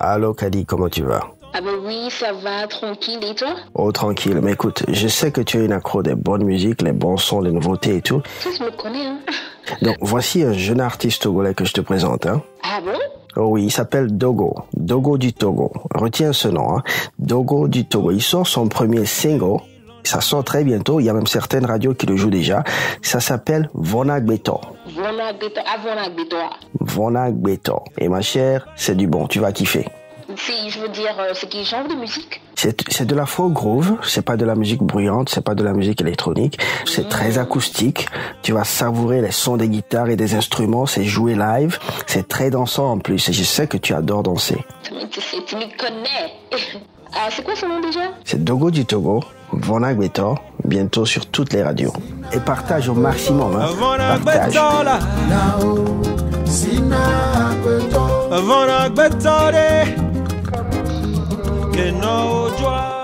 Allô Kadi, comment tu vas? Ah ben oui, ça va, tranquille. Et toi? Oh tranquille, mais écoute, je sais que tu es une accro des bonnes musiques, les bons sons, les nouveautés et tout. Tu me connais, hein Donc voici un jeune artiste togolais que je te présente. Hein. Ah bon? Oh oui, il s'appelle Dogo. Dogo du Togo. Retiens ce nom. Hein. Dogo du Togo. Il sort son premier single. Ça sort très bientôt. Il y a même certaines radios qui le jouent déjà. Ça s'appelle Vonag Beto. Vonag Beto. Ah, Vonag Beto. Vonag Beto. Et ma chère, c'est du bon. Tu vas kiffer. C'est, je veux dire, euh, c'est quel genre de musique C'est, c'est de la folk groove, c'est pas de la musique bruyante, c'est pas de la musique électronique, c'est très acoustique. Tu vas savourer les sons des guitares et des instruments, c'est joué live, c'est très dansant en plus et je sais que tu adores danser. Tu, me- tu sais, tu me connais. Ah, c'est quoi son nom déjà? C'est Dogo du Togo, Vonag Beto, bientôt sur toutes les radios. Et partage au maximum, hein. Partage. que no yo